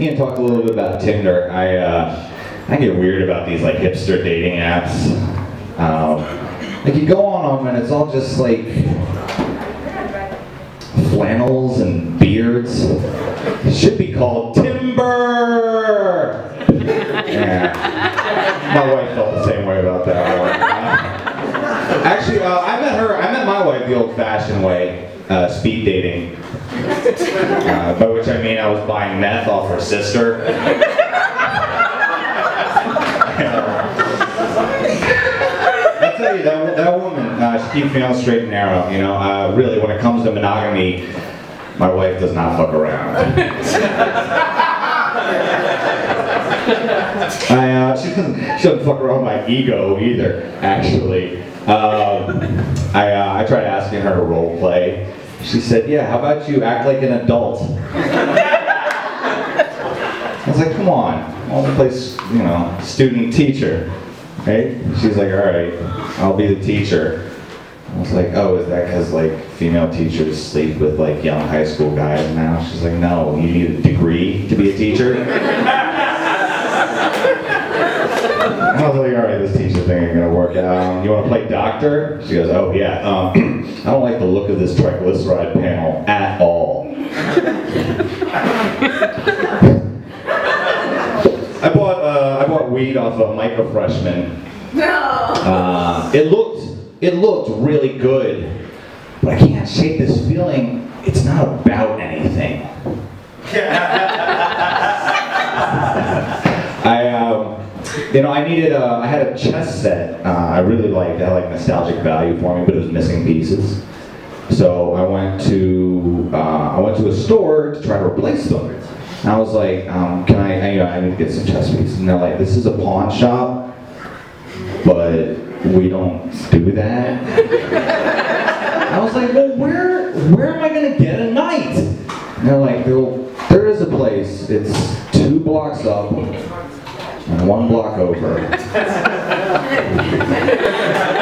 Ian talked a little bit about Tinder. I uh, I get weird about these like hipster dating apps. Um, like you go on them and it's all just like flannels and beards. It should be called Timber. Yeah. My wife felt the same way about that one. Uh, actually, uh, I met her. I met my wife the old-fashioned way, uh, speed dating. Uh, by which I mean I was buying meth off her sister. I tell you, that, that woman, uh, she keeps me on straight and narrow. You know, uh, really, when it comes to monogamy, my wife does not fuck around. I, uh, she, doesn't, she doesn't fuck around my ego either, actually. Um, I, uh, I tried asking her to role play. She said, yeah, how about you act like an adult? I was like, come on, I'll play, you know, student teacher, right? She's like, all right, I'll be the teacher. I was like, oh, is that because like female teachers sleep with like young high school guys now? She's like, no, you need a degree to be a teacher. I was like, all right, this teacher thing ain't gonna work out. You want to play doctor? She goes, oh yeah. Um, I don't like the look of this triglyceride panel at all. I bought uh, I bought weed off of Micro Freshman. No. Uh, it looked it looked really good, but I can't shake this feeling. It's not about anything. I um, you know I needed a I had a chess set uh, I really liked. It had like nostalgic value for me, but it was missing pieces. So I went to uh, I went to a store to try to replace them. And I was like, um, can I, I, you know, I need to get some chess pieces. And they're like, this is a pawn shop, but we don't do that. I was like, well, where, where am I gonna get a knight? And they're like, well, there is a place. It's two blocks up and one block over.